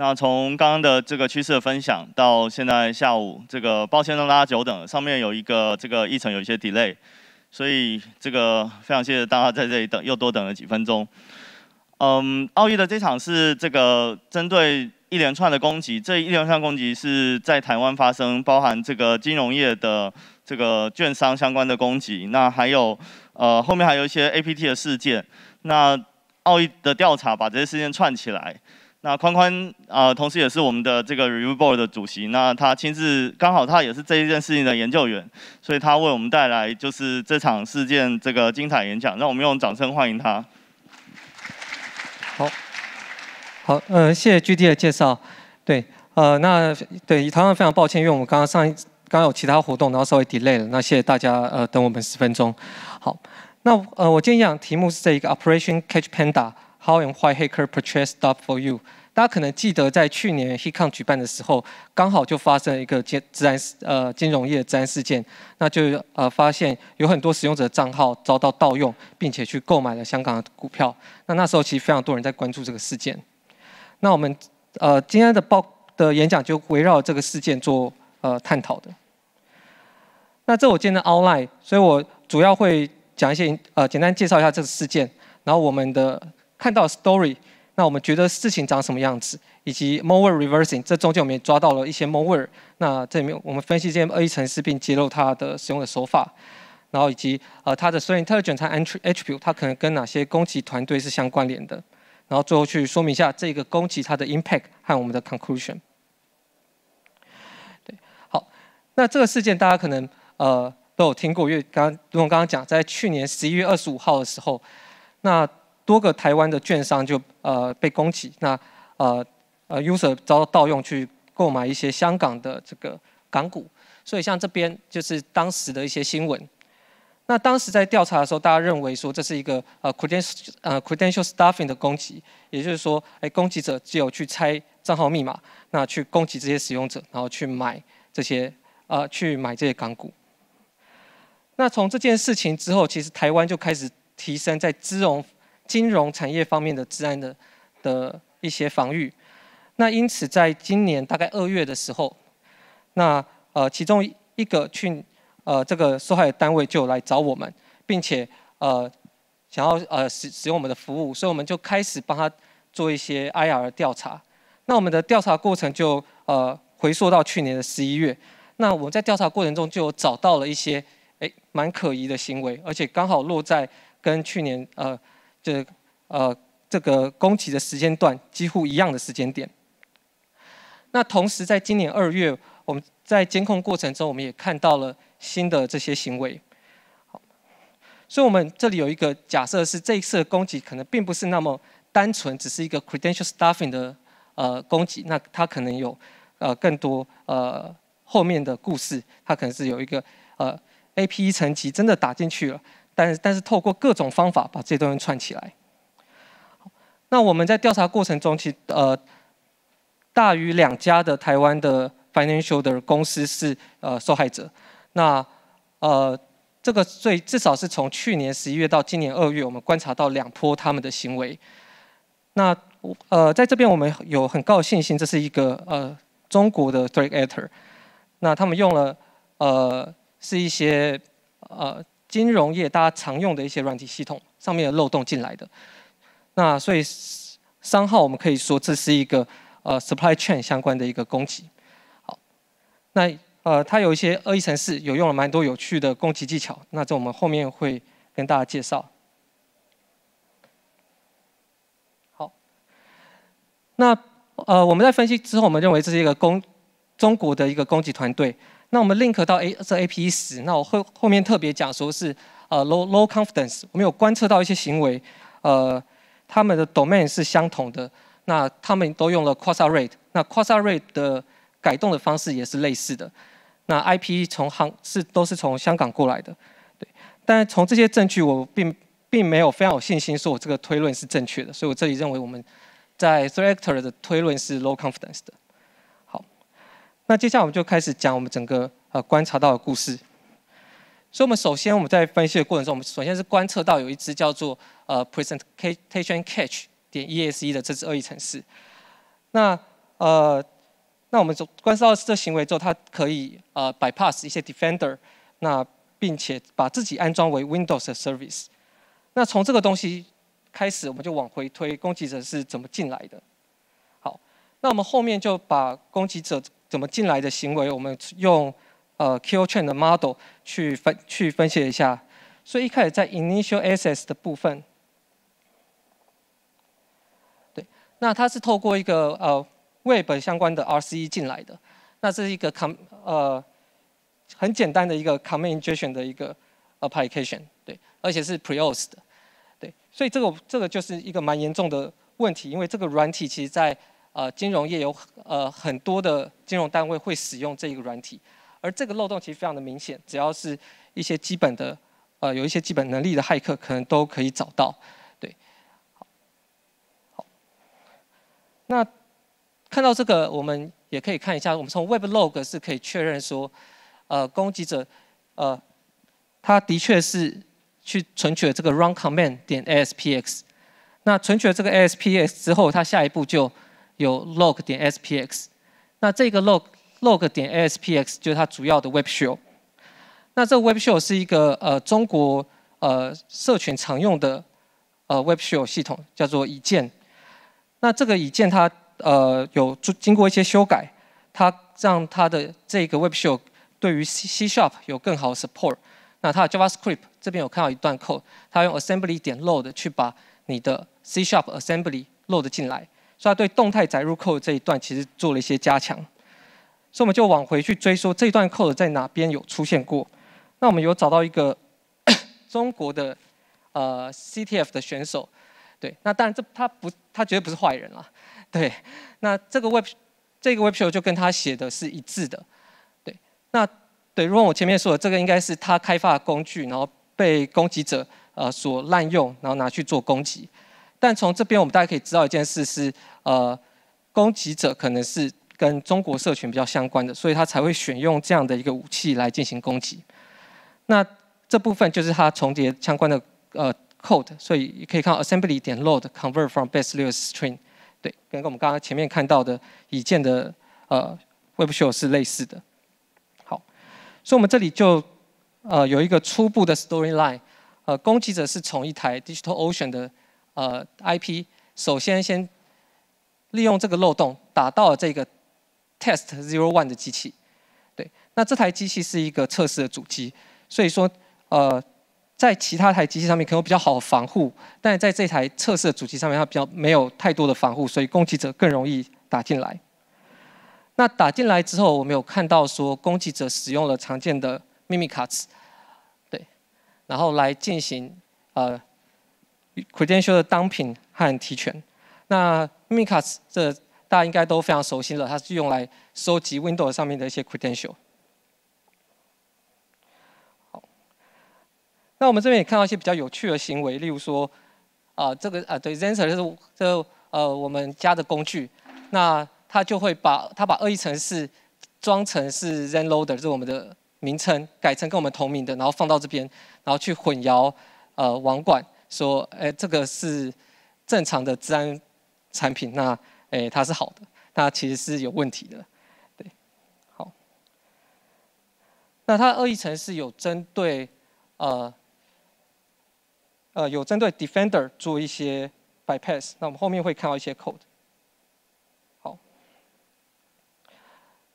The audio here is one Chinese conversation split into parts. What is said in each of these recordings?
那从刚刚的这个趋势的分享到现在下午这个，抱歉让大家久等，上面有一个这个议程有一些 delay，所以这个非常谢谢大家在这里等，又多等了几分钟。嗯，奥义的这场是这个针对一连串的攻击，这一连串攻击是在台湾发生，包含这个金融业的这个券商相关的攻击，那还有呃后面还有一些 APT 的事件，那奥义的调查把这些事件串起来。那宽宽啊，同时也是我们的这个 review board 的主席。那他亲自刚好他也是这一件事情的研究员，所以他为我们带来就是这场事件这个精彩演讲。让我们用掌声欢迎他。好，好，呃，谢谢 GD 的介绍。对，呃，那对，同样非常抱歉，因为我们刚刚上一刚刚有其他活动，然后稍微 delay 了。那谢谢大家呃等我们十分钟。好，那呃我今天讲题目是这一个 Operation Catch Panda。How and why hacker purchase stuff for you？大家可能记得，在去年 HeCon 举办的时候，刚好就发生了一个金自然呃金融业治安事件，那就呃发现有很多使用者账号遭到盗用，并且去购买了香港的股票。那那时候其实非常多人在关注这个事件。那我们呃今天的报的演讲就围绕这个事件做呃探讨的。那这我今天的 outline，所以我主要会讲一些呃简单介绍一下这个事件，然后我们的。看到 story，那我们觉得事情长什么样子，以及 malware reversing，这中间我们也抓到了一些 malware。那这里面我们分析这些恶意程式，并揭露它的使用的手法，然后以及呃它的 threat intelligence 和 attribute，它可能跟哪些攻击团队是相关联的。然后最后去说明一下这个攻击它的 impact 和我们的 conclusion。对，好，那这个事件大家可能呃都有听过，因为刚如我刚刚讲，在去年十一月二十五号的时候，那多个台湾的券商就呃被攻击，那呃呃 user 遭到盗用去购买一些香港的这个港股，所以像这边就是当时的一些新闻。那当时在调查的时候，大家认为说这是一个呃 credential 呃 credential stuffing 的攻击，也就是说，哎，攻击者只有去猜账号密码，那去攻击这些使用者，然后去买这些呃去买这些港股。那从这件事情之后，其实台湾就开始提升在资融。金融产业方面的治安的的一些防御，那因此在今年大概二月的时候，那呃其中一个去呃这个受害单位就来找我们，并且呃想要呃使使用我们的服务，所以我们就开始帮他做一些 IR 调查。那我们的调查过程就呃回溯到去年的十一月，那我们在调查过程中就找到了一些诶蛮可疑的行为，而且刚好落在跟去年呃。这呃，这个攻击的时间段几乎一样的时间点。那同时，在今年二月，我们在监控过程中，我们也看到了新的这些行为。好，所以我们这里有一个假设是，这一次的攻击可能并不是那么单纯，只是一个 credential stuffing 的呃攻击。那它可能有呃更多呃后面的故事，它可能是有一个呃 A P E 层级真的打进去了。但是，但是透过各种方法把这些东西串起来。那我们在调查过程中，其呃大于两家的台湾的 financial 的公司是呃受害者。那呃这个最至少是从去年十一月到今年二月，我们观察到两波他们的行为。那呃在这边我们有很高的信心，这是一个呃中国的 threat actor。那他们用了呃是一些呃。金融业大家常用的一些软体系统上面的漏洞进来的，那所以商号我们可以说这是一个呃 supply chain 相关的一个攻击。好，那呃它有一些恶意程式，有用了蛮多有趣的攻击技巧，那这我们后面会跟大家介绍。好，那呃我们在分析之后，我们认为这是一个攻中国的一个攻击团队。那我们 link 到 A 这 A P 十，那我后后面特别讲说是呃 low low confidence，我们有观测到一些行为，呃，他们的 domain 是相同的，那他们都用了 Quasar Rate，那 Quasar Rate 的改动的方式也是类似的，那 I P 从航是都是从香港过来的，对，但从这些证据我并并没有非常有信心说我这个推论是正确的，所以我这里认为我们在 t h r e a c t o r 的推论是 low confidence 的。那接下来我们就开始讲我们整个呃观察到的故事。所以，我们首先我们在分析的过程中，我们首先是观测到有一只叫做呃 presentation catch 点 e s e 的这只恶意程式。那呃，那我们观察到这行为之后，它可以呃 bypass 一些 defender，那并且把自己安装为 Windows 的 service。那从这个东西开始，我们就往回推，攻击者是怎么进来的。好，那我们后面就把攻击者怎么进来的行为，我们用呃 Kill Chain 的 model 去分去分析一下。所以一开始在 initial access 的部分，对，那它是透过一个呃 web 相关的 RCE 进来的，那这是一个 com 呃很简单的一个 command injection 的一个 application，对，而且是 preos 的，对，所以这个这个就是一个蛮严重的问题，因为这个软体其实在呃金融业有呃很多的金融单位会使用这一个软体，而这个漏洞其实非常的明显，只要是一些基本的。呃，有一些基本能力的骇客可能都可以找到，对，好，好，那看到这个，我们也可以看一下，我们从 Web Log 是可以确认说，呃，攻击者，呃，他的确是去存取了这个 Run Command 点 ASPX，那存取了这个 ASPX 之后，它下一步就有 Log 点 SPX，那这个 Log Log 点 spx 就是它主要的 Web Shell。那这个 Web Shell 是一个呃中国呃社群常用的呃 Web Shell 系统，叫做乙建。那这个乙建它呃有经过一些修改，它让它的这个 Web Shell 对于 C C Sharp 有更好的 support。那它的 JavaScript 这边有看到一段 code，它用 Assembly 点 load 去把你的 C Sharp Assembly load 进来，所以它对动态载入 code 这一段其实做了一些加强。所以我们就往回去追溯这一段 code 在哪边有出现过。那我们有找到一个 中国的呃 CTF 的选手，对，那当然这他不，他绝对不是坏人了，对，那这个 Web 这个 Web Show 就跟他写的是一致的，对，那对，如果我前面说的这个应该是他开发的工具，然后被攻击者呃所滥用，然后拿去做攻击，但从这边我们大家可以知道一件事是，呃，攻击者可能是跟中国社群比较相关的，所以他才会选用这样的一个武器来进行攻击。那这部分就是它重叠相关的呃 code，所以可以看到 assembly 点 load convert from base 六 string，对，跟我们刚刚前面看到的已见的呃 web shell 是类似的。好，所以我们这里就呃有一个初步的 storyline，呃，攻击者是从一台 Digital Ocean 的呃 IP，首先先利用这个漏洞打到了这个 test zero one 的机器，对，那这台机器是一个测试的主机。所以说，呃，在其他台机器上面可能比较好防护，但是在这台测试的主机上面，它比较没有太多的防护，所以攻击者更容易打进来。那打进来之后，我们有看到说，攻击者使用了常见的秘密卡，对，然后来进行呃 credential 的当品和提权。那 Micas 这大家应该都非常熟悉了，它是用来收集 Windows 上面的一些 credential。好那我们这边也看到一些比较有趣的行为，例如说，啊，这个啊，对，Zenser 就是这呃我们家的工具，那它就会把它把恶意程式装成是 Zenloader，是我们的名称，改成跟我们同名的，然后放到这边，然后去混淆呃网管，说，哎，这个是正常的治安产品，那哎它是好的，那其实是有问题的，对，好，那它恶意程式有针对呃。呃，有针对 Defender 做一些 bypass，那我们后面会看到一些 code。好，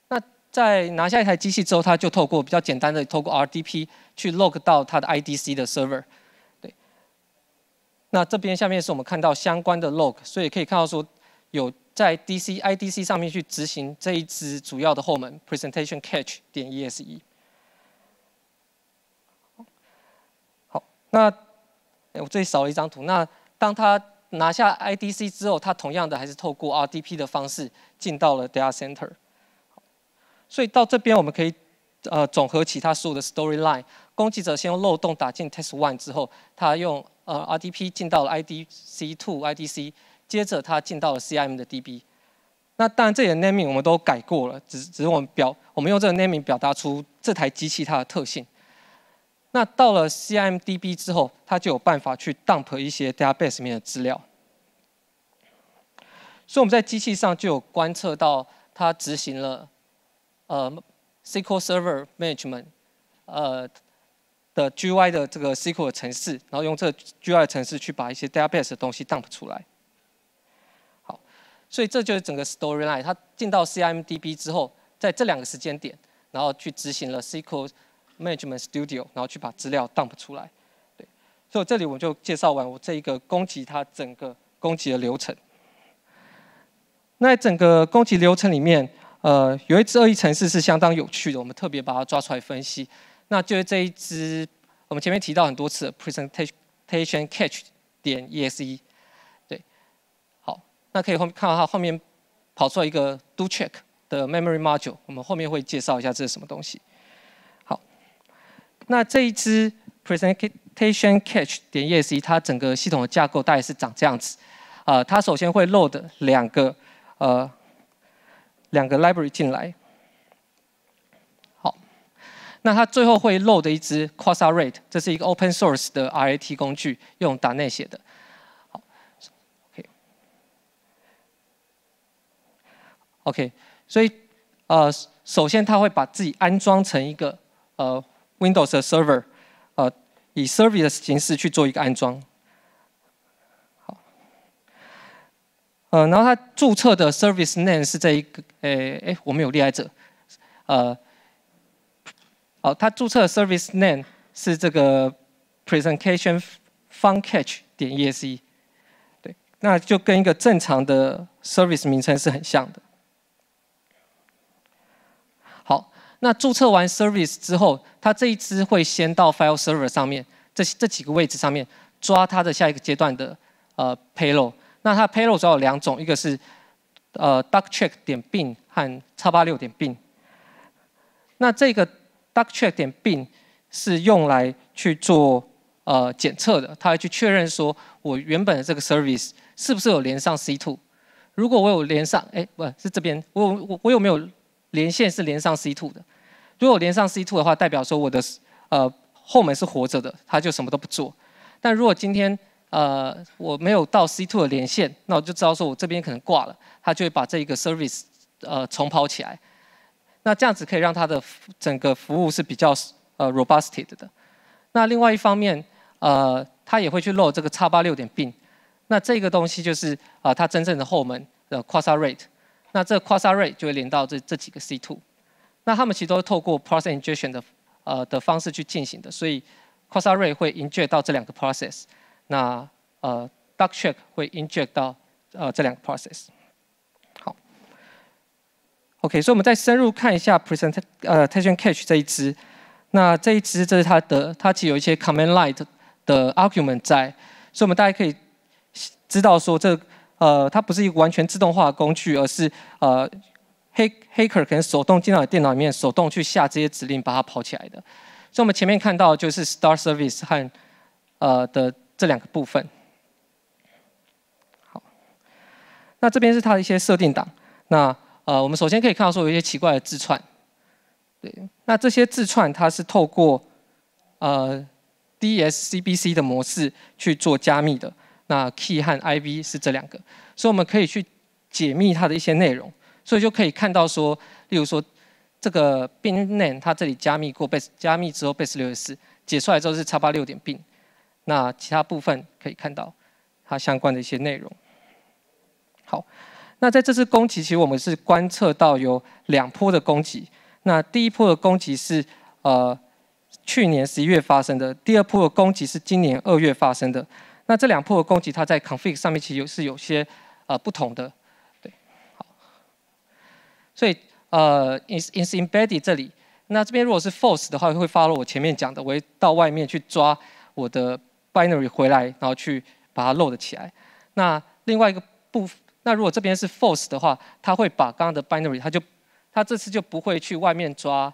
那在拿下一台机器之后，它就透过比较简单的透过 RDP 去 log 到它的 IDC 的 server。那这边下面是我们看到相关的 log，所以可以看到说有在 DC IDC 上面去执行这一支主要的后门 presentation catch 点 ESE。好，那，我这里少了一张图。那当他拿下 IDC 之后，他同样的还是透过 RDP 的方式进到了 data center。所以到这边我们可以呃总合其他所有的 storyline。攻击者先用漏洞打进 test one 之后，他用呃 RDP 进到了 IDC two IDC，接着他进到了 CIM 的 DB。那当然这里的 name 我们都改过了，只只是我们表我们用这个 name 表达出这台机器它的特性。那到了 CIMDB 之后，它就有办法去 dump 一些 database 里面的资料。所以我们在机器上就有观测到它执行了呃 SQL Server Management 呃的 GUI 的这个 SQL 的程式，然后用这个 GUI 的程式去把一些 database 的东西 dump 出来。好，所以这就是整个 storyline。它进到 C M D B 之后，在这两个时间点，然后去执行了 SQL Management Studio，然后去把资料 dump 出来。对，所以这里我就介绍完我这一个攻击它整个攻击的流程。那整个攻击流程里面，呃，有一支恶意程式是相当有趣的，我们特别把它抓出来分析。那就是这一支，我们前面提到很多次，presentation catch 点 exe，对，好，那可以后看到它后面跑出来一个 do check 的 memory module，我们后面会介绍一下这是什么东西。好，那这一支 presentation catch 点 exe，它整个系统的架构大概是长这样子，啊，它首先会 load 两个。呃，两个 library 进来，那它最后会 load 一支 Quasarate，这是一个 open source 的 RAT 工具，用 .NET 写的。好，OK，OK，所以呃，首先它会把自己安装成一个呃 Windows 的 server，呃，以 service 的形式去做一个安装。呃，然后它注册的 service name 是这一个，诶，诶，我们有列在这，呃，好，它注册的 service name 是这个 presentation fun catch 点 e s e 对，那就跟一个正常的 service 名称是很像的。好，那注册完 service 之后，它这一支会先到 file server 上面，这这几个位置上面抓它的下一个阶段的呃 payload。那它 payload 主要有两种，一个是呃 duckcheck 点 bin 和叉八六点 bin。那这个 duckcheck 点 bin 是用来去做呃检测的，它会去确认说我原本的这个 service 是不是有连上 C2。如果我有连上，哎，不是这边，我我我有没有连线是连上 C2 的？如果连上 C2 的话，代表说我的呃后门是活着的，它就什么都不做。但如果今天呃，我没有到 C2 的连线，那我就知道说我这边可能挂了，它就会把这一个 service 呃重跑起来。那这样子可以让它的整个服务是比较呃 robusted 的。那另外一方面，呃，它也会去 load 这个叉八六点 bin。那这个东西就是啊，它真正的后门的 Quasarate。那这 Quasarate 就会连到这这几个 C2。那他们其实都是透过 process injection 的呃的方式去进行的，所以 Quasarate 会 inject 到这两个 process。那呃，duckcheck 会 inject 到呃这两个 process。，OK，所以我们再深入看一下 presentation catch 这一支。那这一支这是它的，它其实有一些 command line 的 argument 在，所以我们大家可以知道说，这呃它不是一个完全自动化的工具，而是呃黑黑客可能手动进到电脑里面，手动去下这些指令，把它跑起来的。所以我们前面看到就是 star service 和呃的。这两个部分，好，那这边是它的一些设定档。那呃，我们首先可以看到说有一些奇怪的字串，对，那这些字串它是透过呃 DSCBC 的模式去做加密的。那 key 和 IV 是这两个，所以我们可以去解密它的一些内容，所以就可以看到说，例如说这个 bin name 它这里加密过 base 加密之后 base 六十四解出来之后是叉八六点 bin。那其他部分可以看到它相关的一些内容。好，那在这次攻击，其实我们是观测到有两波的攻击。那第一波的攻击是呃去年十一月发生的，第二波的攻击是今年二月发生的。那这两波的攻击，它在 config 上面其实有是有些呃不同的。对，好，所以呃 is is embedded 这里，那这边如果是 false 的话，会发了我前面讲的，我会到外面去抓我的。binary 回来，然后去把它 load 起来。那另外一个部分，那如果这边是 false 的话，它会把刚刚的 binary，它就它这次就不会去外面抓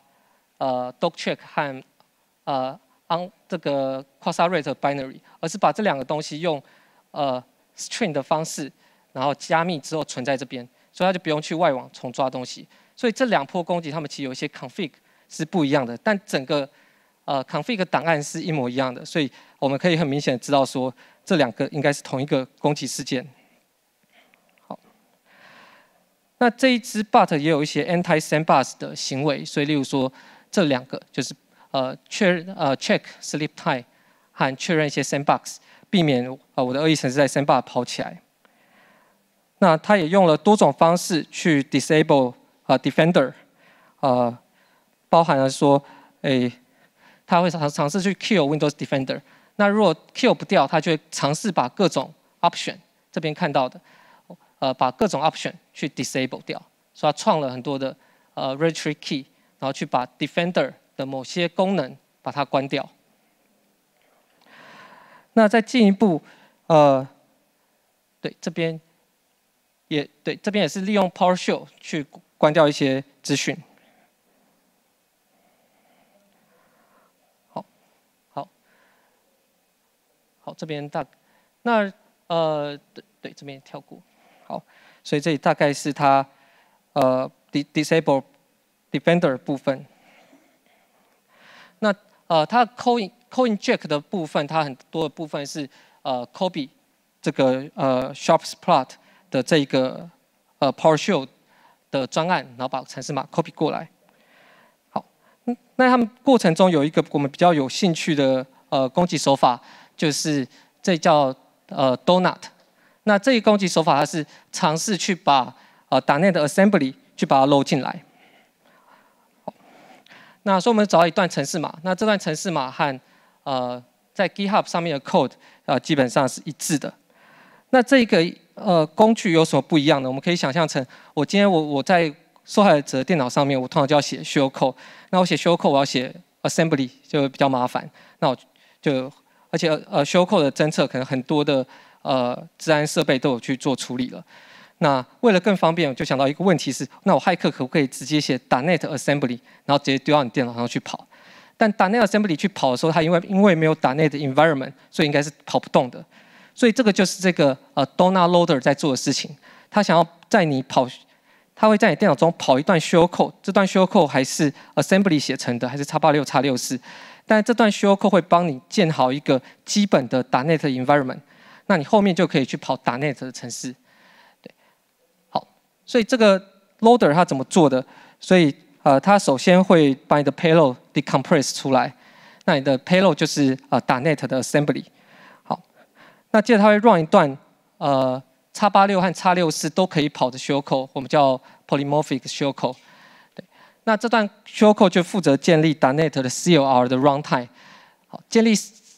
呃 dog check 和呃 on 这个 Quasarate binary，而是把这两个东西用呃 string 的方式，然后加密之后存在这边，所以它就不用去外网重抓东西。所以这两波攻击，它们其实有一些 config 是不一样的，但整个呃，config 档案是一模一样的，所以我们可以很明显知道说，这两个应该是同一个攻击事件。好，那这一支 but 也有一些 anti sandbox 的行为，所以例如说这两个就是呃确呃 check sleep time 和确认一些 sandbox，避免呃我的恶意程式在 sandbox 跑起来。那它也用了多种方式去 disable 呃 defender，呃包含了说，诶，它会尝尝试去 kill Windows Defender。那如果 kill 不掉，它就会尝试把各种 option 这边看到的。呃，把各种 option 去 disable 掉，所以它创了很多的呃 registry key，然后去把 Defender 的某些功能把它关掉。那再进一步，呃，对这边也对这边也是利用 PowerShell 去关掉一些资讯。好，好，好，这边大那呃对对这边跳过。好，所以这里大概是它呃 disable defender 部分。那呃它 coin coin jack 的部分，它很多的部分是呃 copy 这个呃 sharps plot 的这个呃 PowerShell 的专案，然后把程式码 copy 过来。好，那他们过程中有一个我们比较有兴趣的呃攻击手法，就是这叫呃 donut。那这一攻击手法，它是尝试去把呃打内的 assembly 去把它漏进来。那所以我们找到一段程式码，那这段程式码和呃在 GitHub 上面的 code 呃基本上是一致的。那这个呃工具有什么不一样呢？我们可以想象成，我今天我我在受害者电脑上面，我通常就要写 shell code。那我写 shell code，我要写 assembly 就比较麻烦。那我就而且呃 shell code 的侦测可能很多的。呃，治安设备都有去做处理了。那为了更方便，我就想到一个问题是：那我骇客可不可以直接写 .NET Assembly，然后直接丢到你电脑上去跑？但 .NET Assembly 去跑的时候，它因为因为没有 .NET Environment，所以应该是跑不动的。所以这个就是这个呃 Donut Loader 在做的事情。他想要在你跑，他会在你电脑中跑一段 shell code，这段 shell code 还是 Assembly 写成的，还是叉八六叉六四？但这段 shell code 会帮你建好一个基本的 .NET Environment。那你后面就可以去跑打 net 的程式，对，好，所以这个 loader 它怎么做的？所以呃，它首先会把你的 payload decompress 出来，那你的 payload 就是呃打 net 的 assembly，好，那接着它会 run 一段呃叉八六和叉六四都可以跑的 shell code，我们叫 polymorphic shell code，对，那这段 shell code 就负责建立打 net 的 CLR 的 runtime，好，建立。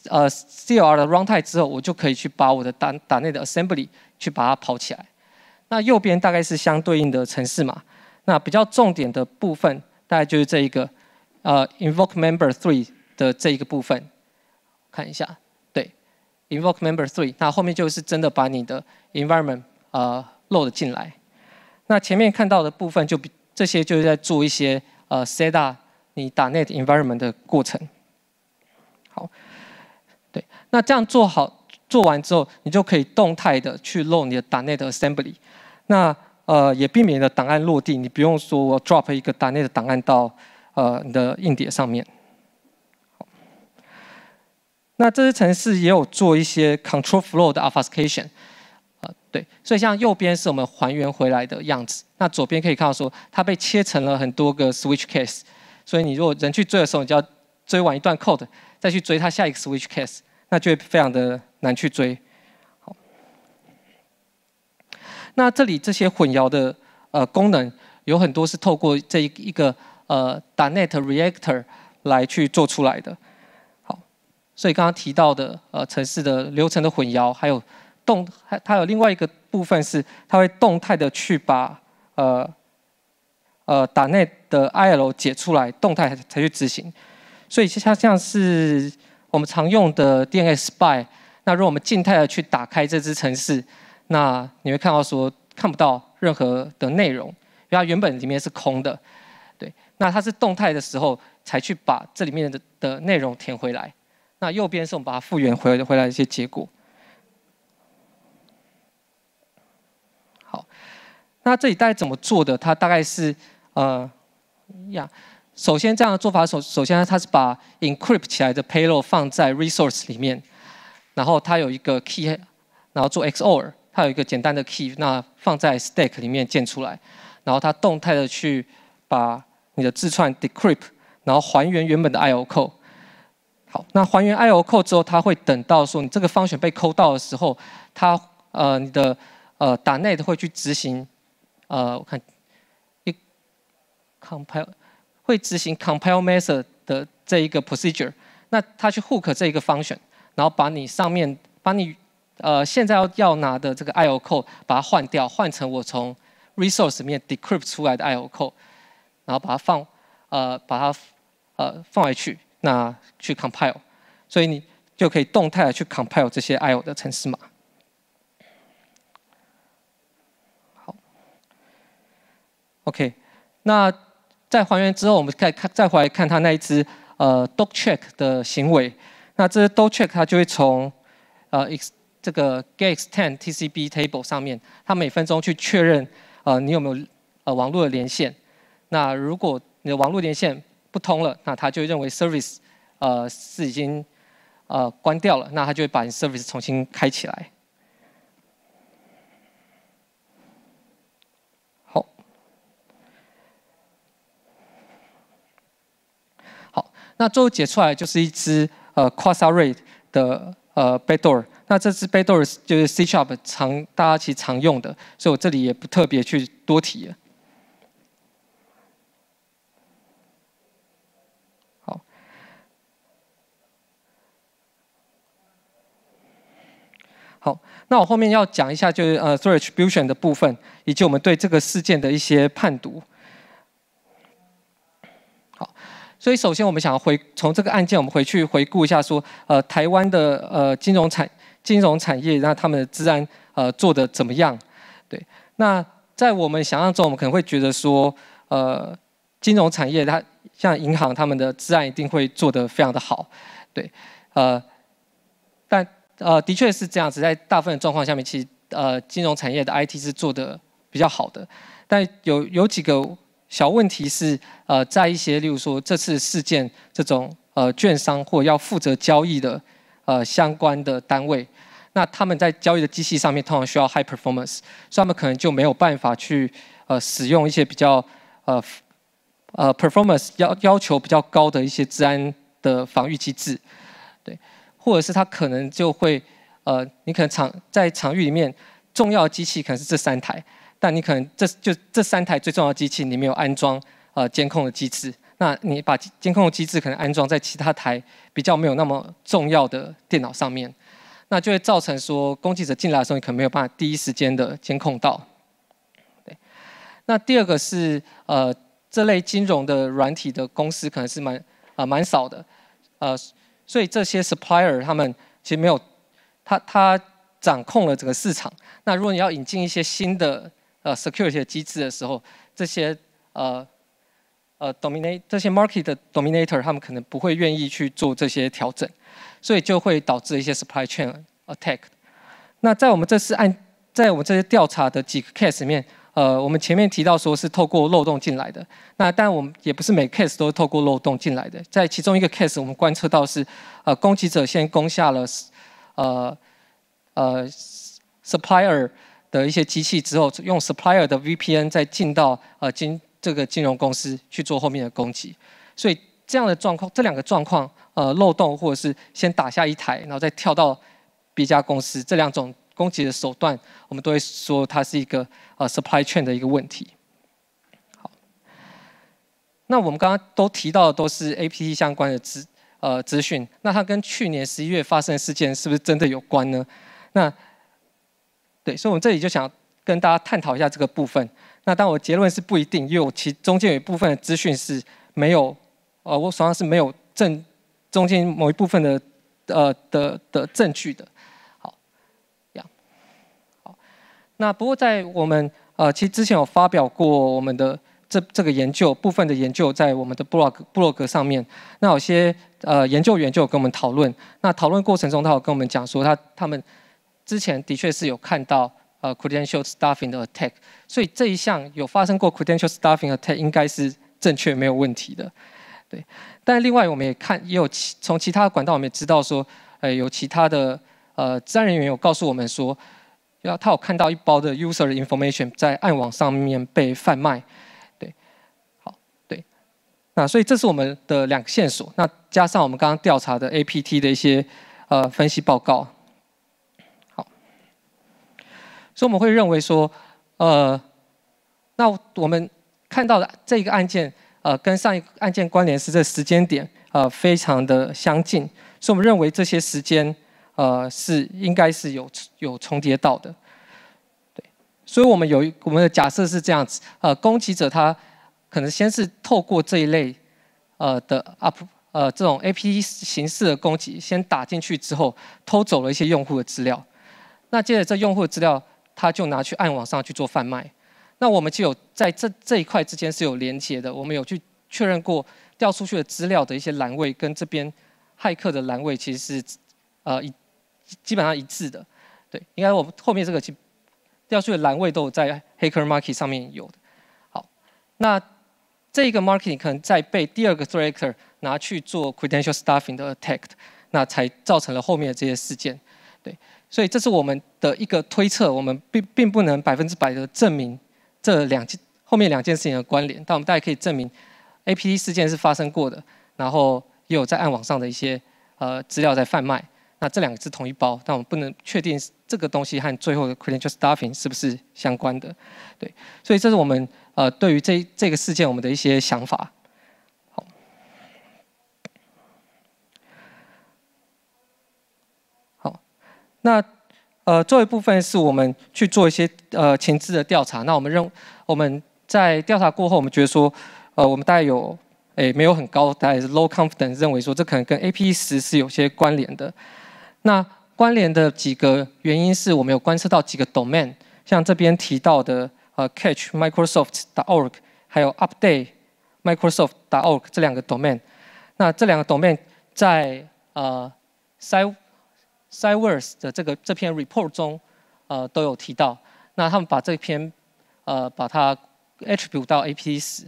呃，CLR 的 runtime 之后，我就可以去把我的打打内的 assembly 去把它跑起来。那右边大概是相对应的程式码。那比较重点的部分，大概就是这一个呃 invoke member three 的这一个部分。看一下，对，invoke member three，那后面就是真的把你的 environment 呃 load 进来。那前面看到的部分，就比这些就是在做一些呃 set up 你打 net environment 的过程。好。对，那这样做好做完之后，你就可以动态的去漏你的档内的 assembly，那呃也避免了档案落地，你不用说我 drop 一个档内的档案到呃你的硬碟上面。那这些程式也有做一些 control flow 的 obfuscation，呃对，所以像右边是我们还原回来的样子，那左边可以看到说它被切成了很多个 switch case，所以你如果人去追的时候，你就要追完一段 code。再去追它下一个 switch case，那就会非常的难去追。好，那这里这些混淆的呃功能有很多是透过这一一个呃 .NET Reactor 来去做出来的。好，所以刚刚提到的呃城市的流程的混淆，还有动还它有另外一个部分是它会动态的去把呃呃 .NET 的 IL 解出来，动态才去执行。所以它像是我们常用的 DNS spy，那如果我们静态的去打开这支程式，那你会看到说看不到任何的内容，因为它原本里面是空的，对。那它是动态的时候才去把这里面的的内容填回来。那右边是我们把它复原回回来的一些结果。好，那这里大概怎么做的？它大概是呃呀。首先，这样的做法首首先，它是把 encrypt 起来的 payload 放在 resource 里面，然后它有一个 key，然后做 XOR，它有一个简单的 key，那放在 stack 里面建出来。然后它动态的去把你的字串 decrypt，然后还原原本的 IOCO。好，那还原 IOCO 之后，它会等到说你这个方选被抠到的时候，它呃你的呃打内的会去执行呃我看一 compile 会执行 compile method 的这一个 procedure，那它去 hook 这一个 function，然后把你上面把你呃现在要要拿的这个 I/O code 把它换掉，换成我从 resource 里面 decrypt 出来的 I/O code，然后把它放呃把它呃放回去。那去 compile，所以你就可以动态的去 compile 这些 I/O 的程式码。好，OK，那在还原之后，我们再看再回来看它那一只呃 dog check 的行为。那这 dog check 它就会从呃 x 这个 get_extend TCP table 上面，它每分钟去确认呃你有没有呃网络的连线。那如果你的网络连线不通了，那他就认为 service 呃是已经呃关掉了，那他就会把你 service 重新开起来。好，好，那最后解出来就是一只呃 cross-array 的呃 backdoor。那这只 backdoor 就是 C# 常大家其实常用的，所以我这里也不特别去多提了。好，那我后面要讲一下，就是呃 t h r e a attribution 的部分，以及我们对这个事件的一些判读。好，所以首先我们想要回从这个案件，我们回去回顾一下，说呃台湾的呃金融产金融产业，那他们的治安呃做的怎么样？对，那在我们想象中，我们可能会觉得说，呃金融产业它像银行，他们的治安一定会做得非常的好，对，呃，但。呃，的确是这样子，在大部分状况下面，其实呃，金融产业的 IT 是做的比较好的，但有有几个小问题是，呃，在一些例如说这次事件这种呃券商或要负责交易的呃相关的单位，那他们在交易的机器上面通常需要 high performance，所以他们可能就没有办法去呃使用一些比较呃呃 performance 要要求比较高的一些治安的防御机制，对。或者是他可能就会，呃，你可能场在场域里面重要机器可能是这三台，但你可能这就这三台最重要的机器你没有安装呃监控的机制，那你把监控的机制可能安装在其他台比较没有那么重要的电脑上面，那就会造成说攻击者进来的时候你可能没有办法第一时间的监控到。对，那第二个是呃这类金融的软体的公司可能是蛮啊蛮少的，呃。所以这些 supplier 他们其实没有，他他掌控了整个市场。那如果你要引进一些新的呃 security 的机制的时候，这些呃呃 dominate 这些 market 的 dominator 他们可能不会愿意去做这些调整，所以就会导致一些 supply chain attack。那在我们这次案，在我们这些调查的几个 case 里面。呃，我们前面提到说是透过漏洞进来的，那但我们也不是每 case 都是透过漏洞进来的。在其中一个 case，我们观测到是，呃，攻击者先攻下了，呃，呃，supplier 的一些机器之后，用 supplier 的 VPN 再进到呃金这个金融公司去做后面的攻击。所以这样的状况，这两个状况，呃，漏洞或者是先打下一台，然后再跳到别家公司，这两种。攻击的手段，我们都会说它是一个呃 supply chain 的一个问题。好，那我们刚刚都提到的都是 APT 相关的资呃资讯，那它跟去年十一月发生的事件是不是真的有关呢？那对，所以我们这里就想跟大家探讨一下这个部分。那当我结论是不一定，因为我其中间有一部分的资讯是没有，呃，我手上是没有证中间某一部分的呃的的证据的。好，这样。好那不过在我们呃，其实之前有发表过我们的这这个研究部分的研究，在我们的 blog blog 上面。那有些呃研究员就有跟我们讨论。那讨论过程中，他有跟我们讲说，他他们之前的确是有看到呃 credential stuffing 的 attack，所以这一项有发生过 credential stuffing attack 应该是正确没有问题的。对。但另外我们也看也有其从其他管道我们也知道说，呃有其他的呃治安人员有告诉我们说。要他有看到一包的 user information 在暗网上面被贩卖，对，好，对，那所以这是我们的两个线索，那加上我们刚刚调查的 APT 的一些呃分析报告，好，所以我们会认为说，呃，那我们看到的这个案件，呃，跟上一个案件关联是这时间点，呃，非常的相近，所以我们认为这些时间。呃，是应该是有有重叠到的，对，所以我们有我们的假设是这样子，呃，攻击者他可能先是透过这一类呃的 up 呃这种 APT 形式的攻击，先打进去之后，偷走了一些用户的资料，那接着这用户的资料他就拿去暗网上去做贩卖，那我们就有在这这一块之间是有连接的，我们有去确认过调出去的资料的一些栏位跟这边骇客的栏位其实是呃一。基本上一致的，对，应该我们后面这个调出的栏位都有在 Hacker Market 上面有的。好，那这个 Market 可能在被第二个 Threat Actor 拿去做 Credential Stuffing 的 Attack，那才造成了后面的这些事件。对，所以这是我们的一个推测，我们并并不能百分之百的证明这两件后面两件事情的关联，但我们大家可以证明 APT 事件是发生过的，然后也有在暗网上的一些呃资料在贩卖。那这两个是同一包，但我们不能确定这个东西和最后的 credential stuffing 是不是相关的，对，所以这是我们呃对于这这个事件我们的一些想法。那呃最后一部分是我们去做一些呃前置的调查。那我们认我们在调查过后，我们觉得说，呃我们大概有诶没有很高，大概是 low confidence 认为说这可能跟 AP 十是有些关联的。那关联的几个原因是我们有观测到几个 domain，像这边提到的呃 catch Microsoft org，还有 update Microsoft org 这两个 domain。那这两个 domain 在呃 Cy c y w e r s 的这个这篇 report 中呃都有提到。那他们把这篇呃把它 attribute 到 AP 十。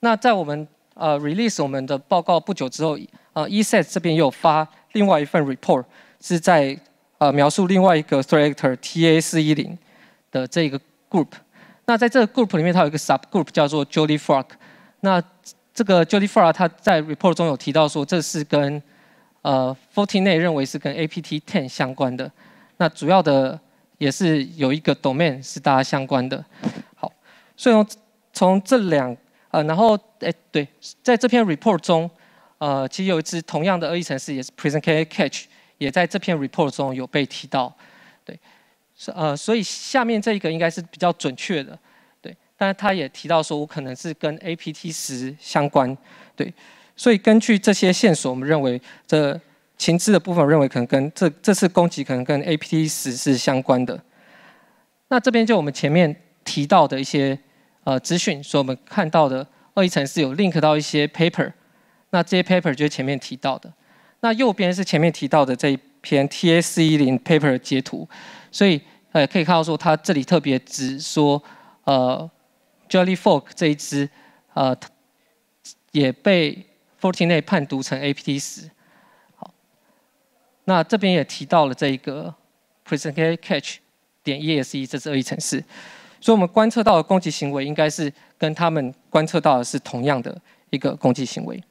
那在我们呃 release 我们的报告不久之后，呃 ESET 这边又发。另外一份 report 是在呃描述另外一个 threat actor TA 四一零的这个 group。那在这个 group 里面，它有一个 sub group 叫做 Jolly Frog。那这个 Jolly Frog 它在 report 中有提到说，这是跟呃 Fortinet 认为是跟 APT ten 相关的。那主要的也是有一个 domain 是大家相关的。好，所以从从这两呃，然后哎对，在这篇 report 中。呃，其实有一支同样的恶意程式，也是 present Catch，也在这篇 report 中有被提到，对，呃，所以下面这一个应该是比较准确的，对，但是他也提到说我可能是跟 APT 十相关，对，所以根据这些线索，我们认为这情资的部分认为可能跟这这次攻击可能跟 APT 十是相关的。那这边就我们前面提到的一些呃资讯，所以我们看到的恶意程式有 link 到一些 paper。那这些 paper 就是前面提到的，那右边是前面提到的这一篇 TA 四一零 paper 的截图，所以呃可以看到说，它这里特别指说，呃，Jolly Fork 这一支呃也被 Fortinet 判读成 APT 十。好，那这边也提到了这一个 Present Catch 点 ESE 这是恶意程式，所以我们观测到的攻击行为应该是跟他们观测到的是同样的一个攻击行为。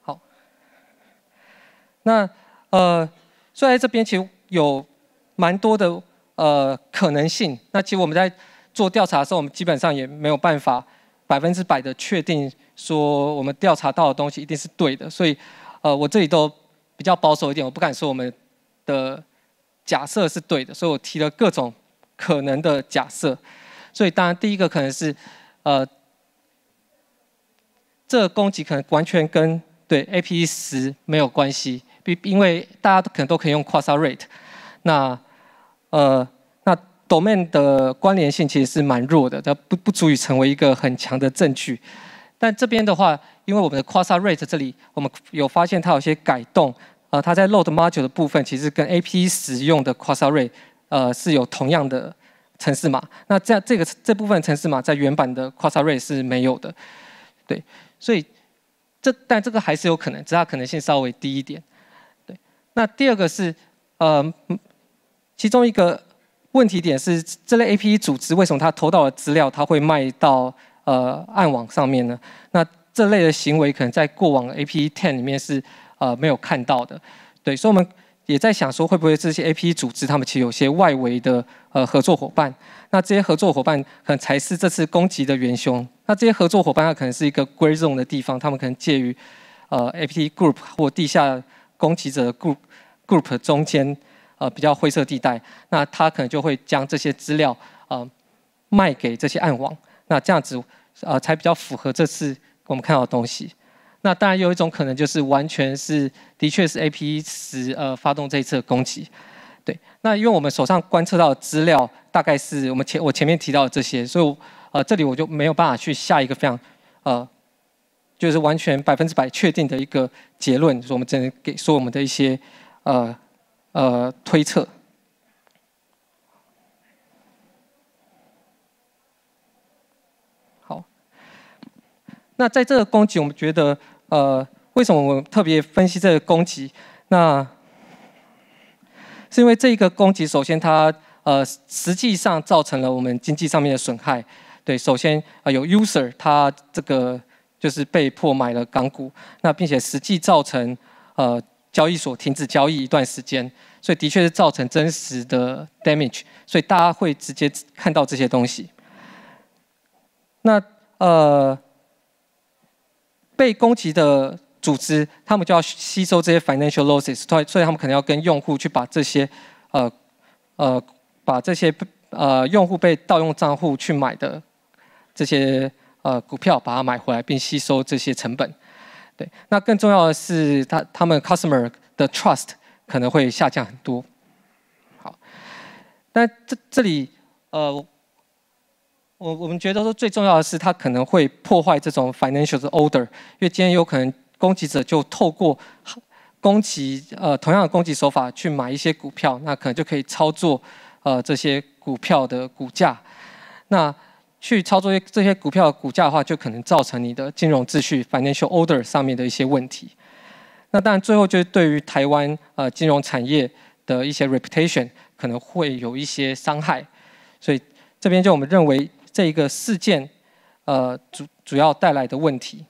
好那呃，所以在这边其实有蛮多的呃可能性。那其实我们在做调查的时候，我们基本上也没有办法百分之百的确定说我们调查到的东西一定是对的。所以呃，我这里都比较保守一点，我不敢说我们的假设是对的。所以我提了各种可能的假设。所以当然第一个可能是呃，这个攻击可能完全跟对 A P 十没有关系。因为大家可能都可以用 quasar rate，那呃那 domain 的关联性其实是蛮弱的，它不不足以成为一个很强的证据。但这边的话，因为我们的 quasar rate 这里，我们有发现它有些改动，呃，它在 load module 的部分其实跟 AP 使用的 quasar rate 呃是有同样的程式码。那这样这个这部分程式码在原版的 quasar rate 是没有的，对，所以。这但这个还是有可能，只是它可能性稍微低一点。对，那第二个是，呃，其中一个问题点是，这类 APE 组织为什么它偷到的资料，它会卖到呃暗网上面呢？那这类的行为可能在过往 APE Ten 里面是呃没有看到的。对，所以我们也在想说，会不会这些 APE 组织他们其实有些外围的呃合作伙伴？那这些合作伙伴可能才是这次攻击的元凶。那这些合作伙伴，它可能是一个 grey zone 的地方，他们可能介于呃 APT group 或地下攻击者 group group 中间，呃比较灰色地带。那他可能就会将这些资料呃卖给这些暗网。那这样子呃才比较符合这次我们看到的东西。那当然有一种可能就是完全是的确是 AP 十呃发动这一次的攻击。对，那因为我们手上观测到的资料大概是我们前我前面提到的这些，所以呃这里我就没有办法去下一个非常呃就是完全百分之百确定的一个结论，就是我们只能给说我们的一些呃呃推测。好，那在这个攻击，我们觉得呃为什么我特别分析这个攻击？那是因为这一个攻击，首先它呃实际上造成了我们经济上面的损害。对，首先啊有 user 他这个就是被迫买了港股，那并且实际造成呃交易所停止交易一段时间，所以的确是造成真实的 damage，所以大家会直接看到这些东西。那呃被攻击的。组织他们就要吸收这些 financial losses，所以所以他们可能要跟用户去把这些呃呃把这些呃用户被盗用账户去买的这些呃股票把它买回来，并吸收这些成本。对，那更重要的是，他他们 customer 的 trust 可能会下降很多。好，但这这里呃我我们觉得说最重要的是，它可能会破坏这种 financial 的 order，因为今天有可能。攻击者就透过攻击呃同样的攻击手法去买一些股票，那可能就可以操作呃这些股票的股价。那去操作这些股票股价的话，就可能造成你的金融秩序 （financial order） 上面的一些问题。那当然最后就是对于台湾呃金融产业的一些 reputation 可能会有一些伤害。所以这边就我们认为这一个事件呃主主要带来的问题。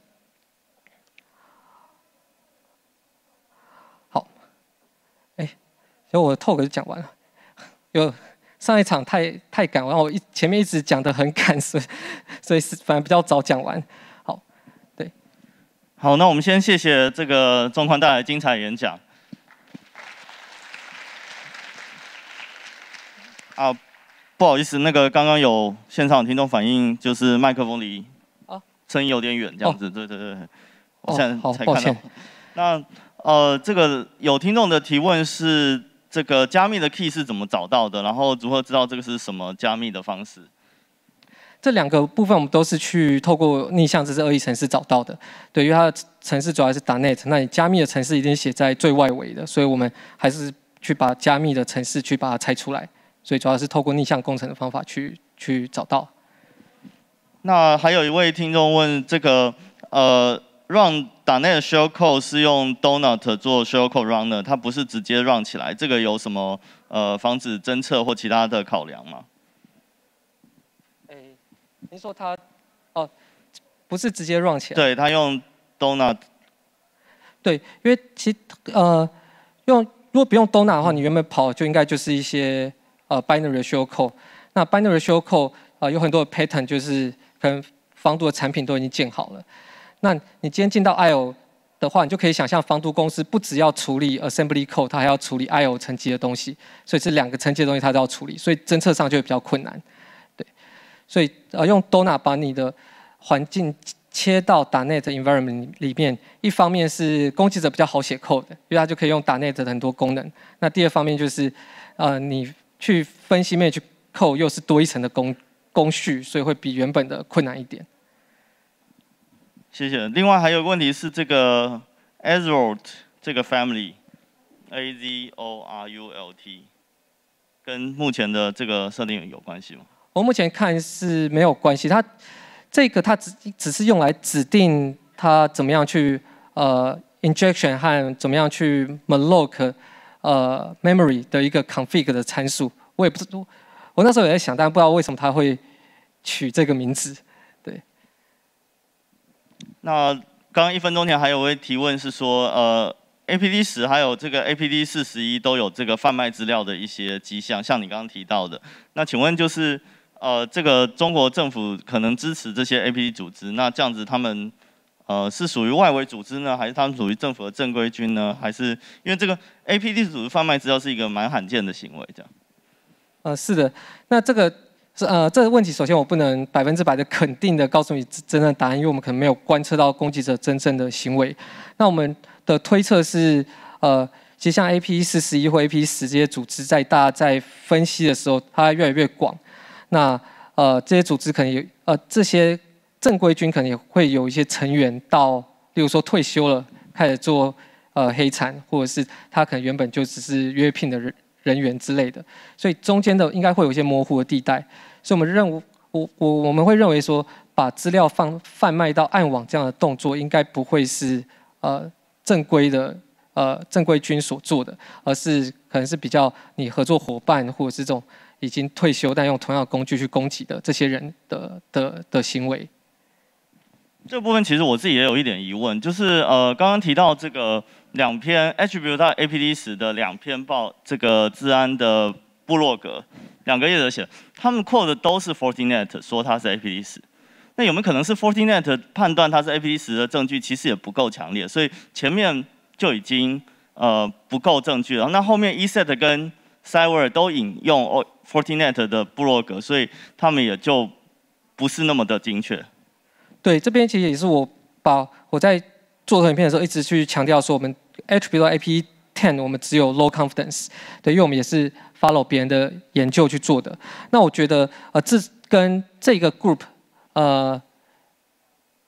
好，哎所以我 talk 就讲完了。有上一场太太赶，然后我一前面一直讲的很赶，所以 所以是反而比较早讲完。好，对，好，那我们先谢谢这个中宽带来精彩演讲。啊，不好意思，那个刚刚有现场听众反映，就是麦克风离啊声音有点远，这样子。对对对，我现在才看到。那呃，这个有听众的提问是。这个加密的 key 是怎么找到的？然后如何知道这个是什么加密的方式？这两个部分我们都是去透过逆向这是恶意程式找到的。对，因为它的程式主要是打 net，那你加密的程式一定写在最外围的，所以我们还是去把加密的程式去把它拆出来。所以主要是透过逆向工程的方法去去找到。那还有一位听众问这个呃。Run 打那个 shell code 是用 donut 做 shell code runner，它不是直接 run 起来，这个有什么呃防止侦测或其他的考量吗？诶，您说它哦，不是直接 run 起来？对，它用 donut。对，因为其呃用如果不用 donut 的话，你原本跑就应该就是一些呃 binary shell code。那 binary shell code 啊有很多的 pattern，就是可能防毒的产品都已经建好了。那你今天进到 I/O 的话，你就可以想象，防毒公司不只要处理 assembly code，它还要处理 I/O 层级的东西，所以这两个层级的东西它都要处理，所以侦测上就会比较困难。对，所以呃用 Dona 把你的环境切到打 net environment 里面，一方面是攻击者比较好写 code，因为它就可以用打 net 的很多功能。那第二方面就是呃你去分析面去 code 又是多一层的工工序，所以会比原本的困难一点。谢谢。另外还有个问题是，这个 Azure 这个 family，A Z O R U L T，跟目前的这个设定有关系吗？我目前看是没有关系。它这个它只只是用来指定它怎么样去呃 injection 和怎么样去 malloc 呃 memory 的一个 config 的参数。我也不知道，我那时候也在想，但不知道为什么他会取这个名字。那刚刚一分钟前还有位提问是说，呃，APD 十还有这个 APD 四十一都有这个贩卖资料的一些迹象，像你刚刚提到的。那请问就是，呃，这个中国政府可能支持这些 APD 组织，那这样子他们，呃，是属于外围组织呢，还是他们属于政府的正规军呢？还是因为这个 APD 组织贩卖资料是一个蛮罕见的行为，这样？呃，是的，那这个呃这个问题，首先我不能百分之百的肯定的告诉你真正的答案，因为我们可能没有观测到攻击者真正的行为。那我们的推测是，呃，其实像 A P 四十一或 A P 十这些组织，在大家在分析的时候，它越来越广。那呃这些组织可能有呃这些正规军可能也会有一些成员到，例如说退休了，开始做呃黑产，或者是他可能原本就只是约聘的人。人员之类的，所以中间的应该会有一些模糊的地带，所以我们认我我我们会认为说，把资料放贩卖到暗网这样的动作，应该不会是呃正规的呃正规军所做的，而是可能是比较你合作伙伴或者是这种已经退休但用同样的工具去攻击的这些人的的的行为。这部分其实我自己也有一点疑问，就是呃刚刚提到这个。两篇 HBU 到 APT 十的两篇报这个治安的部落格，两个月者写，他们 quote 的都是 Fortinet 说它是 APT 十，那有没有可能是 Fortinet 判断它是 APT 十的证据其实也不够强烈，所以前面就已经呃不够证据了，那后面 ESET 跟 Cyber 都引用 Fortinet 的布洛格，所以他们也就不是那么的精确。对，这边其实也是我把我在做影片的时候一直去强调说我们。Attribute IP ten，我们只有 low confidence，对，因为我们也是 follow 别人的研究去做的。那我觉得，呃，这跟这个 group，呃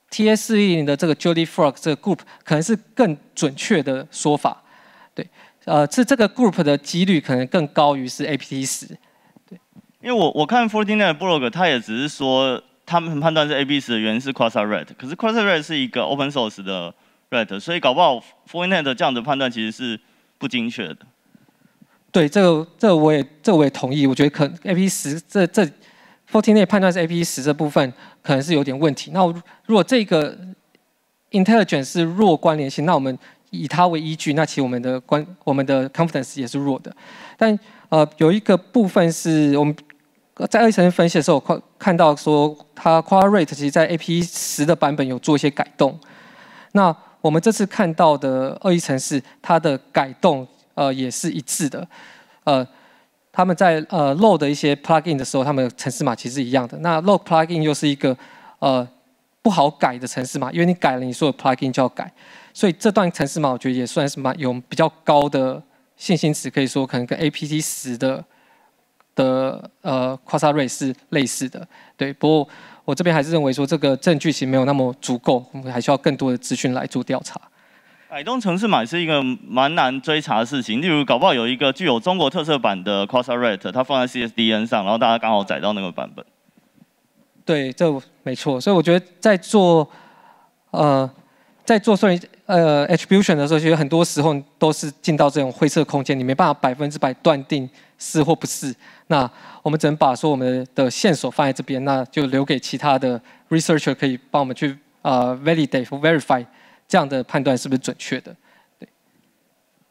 ，T S 四一零的这个 Jody Frog 这个 group 可能是更准确的说法，对，呃，是这个 group 的几率可能更高于是 APT 十，对。因为我我看 Fortinet blog，他也只是说他们判断是 APT 十的原因是 Crosser Red，可是 Crosser Red 是一个 open source 的。Red，所以搞不好 Fortinet 这样的判断其实是不精确的。对，这个这个我也这个我也同意。我觉得可 A P 十这这 Fortinet 判断是 A P 十这部分可能是有点问题。那如果这个 Intelligence 是弱关联性，那我们以它为依据，那其实我们的关我们的 Confidence 也是弱的。但呃有一个部分是我们在二层分析的时候看看到说，它 Qual Rate 其实在 A P 十的版本有做一些改动。那我们这次看到的恶意程式，它的改动呃也是一致的，呃，他们在呃 load 的一些 plugin 的时候，他们程式码其实一样的。那 load plugin 又是一个呃不好改的程式码，因为你改了，你所有 plugin 就要改，所以这段程式码我觉得也算是蛮有比较高的信心值，可以说可能跟 APT 十的的呃 quasar rate 是类似的，对，不过。我这边还是认为说这个证据其实没有那么足够，我们还需要更多的资讯来做调查。改动城市码是一个蛮难追查的事情，例如搞不好有一个具有中国特色版的 c r o s s r a t e 它放在 CSDN 上，然后大家刚好载到那个版本。对，这没错。所以我觉得在做呃在做算呃 attribution 的时候，其实很多时候都是进到这种灰色空间，你没办法百分之百断定是或不是。那我们只能把说我们的线索放在这边，那就留给其他的 researcher 可以帮我们去呃 validate 或 verify 这样的判断是不是准确的。对，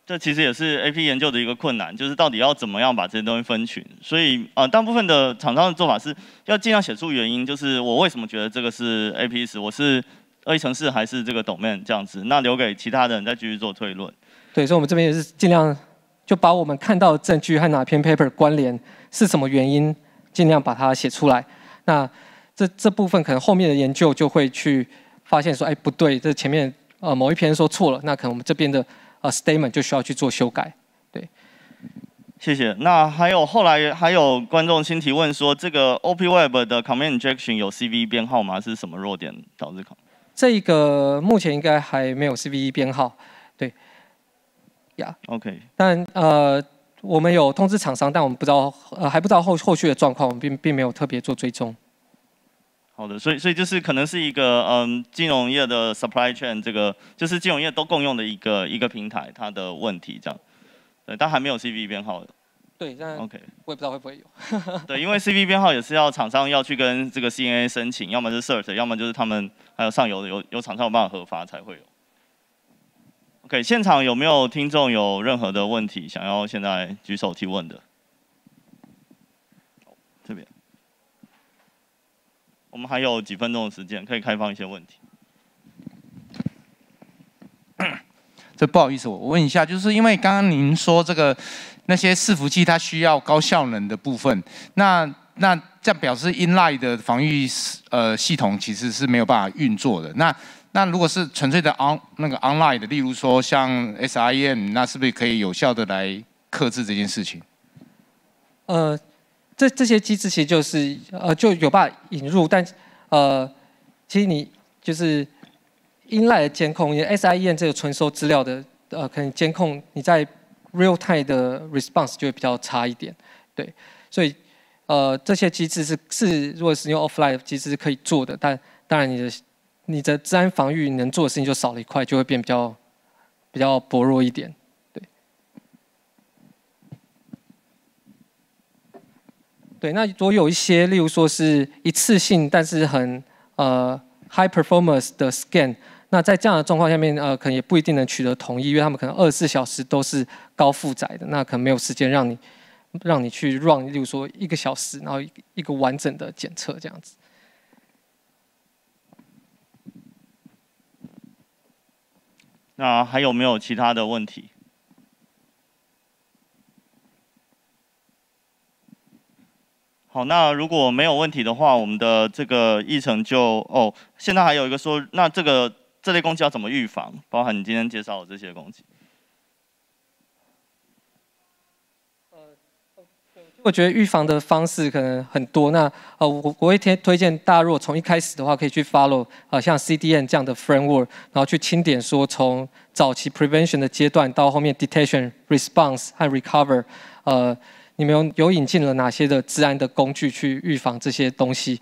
这其实也是 AP 研究的一个困难，就是到底要怎么样把这些东西分群。所以呃，大部分的厂商的做法是要尽量写出原因，就是我为什么觉得这个是 AP 十，我是恶意城市还是这个 domain 这样子，那留给其他的人再继续做推论。对，所以我们这边也是尽量。就把我们看到的证据和哪篇 paper 关联是什么原因，尽量把它写出来。那这这部分可能后面的研究就会去发现说，哎，不对，这前面呃某一篇说错了，那可能我们这边的呃 statement 就需要去做修改。对，谢谢。那还有后来还有观众新提问说，这个 OP Web 的 command injection 有 CVE 编号吗？是什么弱点导致？这个目前应该还没有 CVE 编号。对，呀。OK 但呃，我们有通知厂商，但我们不知道呃还不知道后后续的状况，我们并并没有特别做追踪。好的，所以所以就是可能是一个嗯金融业的 supply chain 这个就是金融业都共用的一个一个平台，它的问题这样。对，但还没有 CV 编号的。对，但 OK，我也不知道会不会有。对，因为 CV 编号也是要厂商要去跟这个 CNA 申请，要么是 cert，要么就是他们还有上游的有有厂商有办法核发才会有。OK，现场有没有听众有任何的问题想要现在举手提问的？这边。我们还有几分钟的时间，可以开放一些问题。这不好意思，我问一下，就是因为刚刚您说这个那些伺服器它需要高效能的部分，那那这样表示 inline 的防御呃系统其实是没有办法运作的。那那如果是纯粹的 on 那个 online 的，例如说像 SIM，那是不是可以有效的来克制这件事情？呃。这这些机制其实就是呃就有办法引入，但呃其实你就是依赖的监控，因为 SIEM 这个存收资料的呃可能监控你在 real time 的 response 就会比较差一点，对，所以呃这些机制是是如果是用 offline 机制是可以做的，但当然你的你的治安防御能做的事情就少了一块，就会变比较比较薄弱一点。对，那如果有一些，例如说是一次性，但是很呃 high performance 的 scan，那在这样的状况下面，呃，可能也不一定能取得同意，因为他们可能二十四小时都是高负载的，那可能没有时间让你让你去 run，例如说一个小时，然后一个完整的检测这样子。那还有没有其他的问题？好，那如果没有问题的话，我们的这个议程就哦，现在还有一个说，那这个这类攻击要怎么预防？包含你今天介绍的这些攻击。我觉得预防的方式可能很多。那呃，我我会推推荐大家，如果从一开始的话，可以去 follow 呃像 CDN 这样的 framework，然后去清点说从早期 prevention 的阶段到后面 detection、response 和 recover，呃。你们有有引进了哪些的治安的工具去预防这些东西？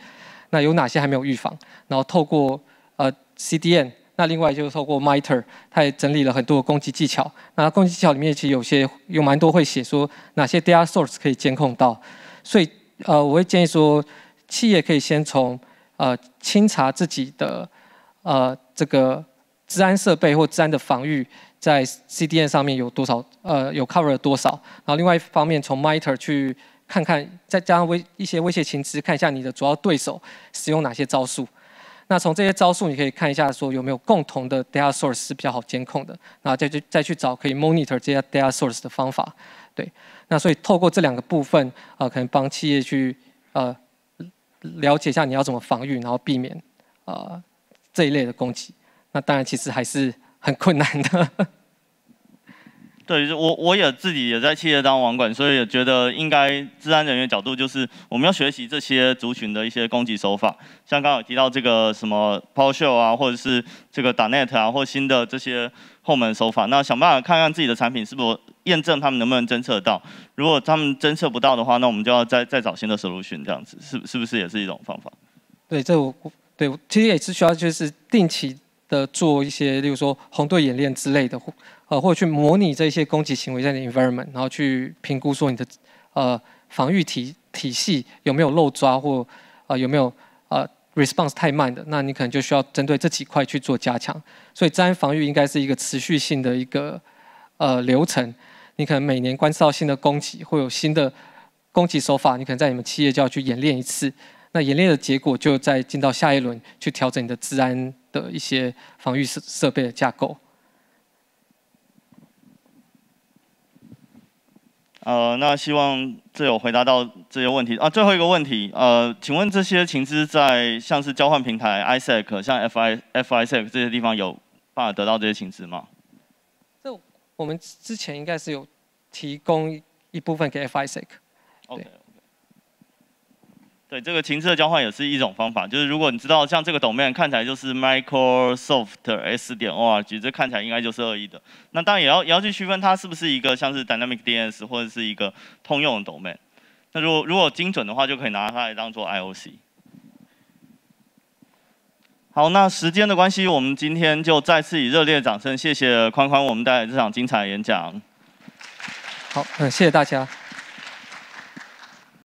那有哪些还没有预防？然后透过呃 CDN，那另外就是透过 MITRE，它也整理了很多攻击技巧。那攻击技巧里面其实有些有蛮多会写说哪些 data source 可以监控到。所以呃我会建议说，企业可以先从呃清查自己的呃这个治安设备或治安的防御。在 CDN 上面有多少？呃，有 cover 了多少？然后另外一方面，从 MITRE 去看看，再加上威一些威胁情资，看一下你的主要对手使用哪些招数。那从这些招数，你可以看一下说有没有共同的 data source 是比较好监控的。然后再去再去找可以 monitor 这些 data source 的方法。对，那所以透过这两个部分，呃，可能帮企业去呃了解一下你要怎么防御，然后避免呃这一类的攻击。那当然，其实还是很困难的。对，我我也自己也在企业当网管，所以也觉得应该治安人员角度就是我们要学习这些族群的一些攻击手法，像刚刚有提到这个什么 PowerShell 啊，或者是这个 .NET 啊，或新的这些后门手法，那想办法看看自己的产品是否验证他们能不能侦测到，如果他们侦测不到的话，那我们就要再再找新的 solution 这样子，是是不是也是一种方法？对，这我对，其实也是需要就是定期的做一些，例如说红队演练之类的。或呃，或者去模拟这些攻击行为在的 environment，然后去评估说你的呃防御体体系有没有漏抓或呃有没有呃 response 太慢的，那你可能就需要针对这几块去做加强。所以治安防御应该是一个持续性的一个呃流程，你可能每年观测到新的攻击，会有新的攻击手法，你可能在你们企业就要去演练一次。那演练的结果就再进到下一轮去调整你的治安的一些防御设设备的架构。呃，那希望这有回答到这些问题啊。最后一个问题，呃，请问这些情资在像是交换平台 ISEC，像 FI FISEC 这些地方有办法得到这些情资吗？这我们之前应该是有提供一部分给 FISEC。OK。对，这个情资的交换也是一种方法，就是如果你知道像这个 domain 看起来就是 Microsoft S 点 org，这看起来应该就是恶意的。那当然也要也要去区分它是不是一个像是 Dynamic DNS 或者是一个通用的 domain。那如果如果精准的话，就可以拿它来当做 IOC。好，那时间的关系，我们今天就再次以热烈的掌声，谢谢宽宽我们带来这场精彩的演讲。好，嗯，谢谢大家。